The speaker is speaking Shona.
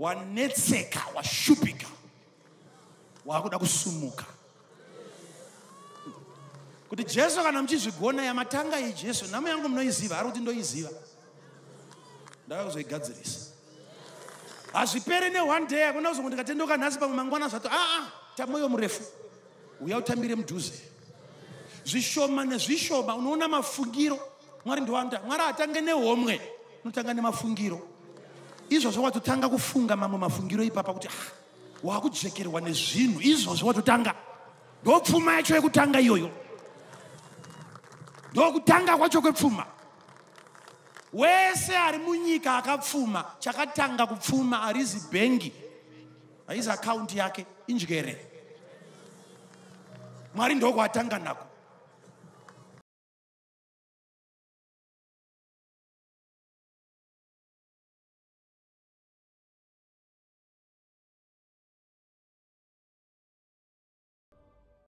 wanetseka washupika waakuda kusumuka. Kuti jesu kana muchizvigona yamatanga iyi jesu nhamo yangu munoiziva ari kuti ndoiziva? Ndava kuzoigadzirisa. Hazvipere ne1 day akuna kuzongo ndikatendoka nhasi pamwe mangwana zvato aa tamwoyo murefu. Uya utambire mudhuze. Zvishoma nezvishoma unoona mafungiro. Mwari ndowanda mwari hatange nehomwe unotanga nemafungiro izvozvo watotanga kufunga mamwe mafungiro ipapa kuti ah, waakujekerwa nezvinhu izvozvo watotanga. Ndopfuma yacho yekutanga iyoyo. Ndokutanga kwacho kwepfuma. Wese ari munyika akapfuma chakatanga kupfuma harizi bhengi haizi akaunti yake injere mwari ndokwatanga nako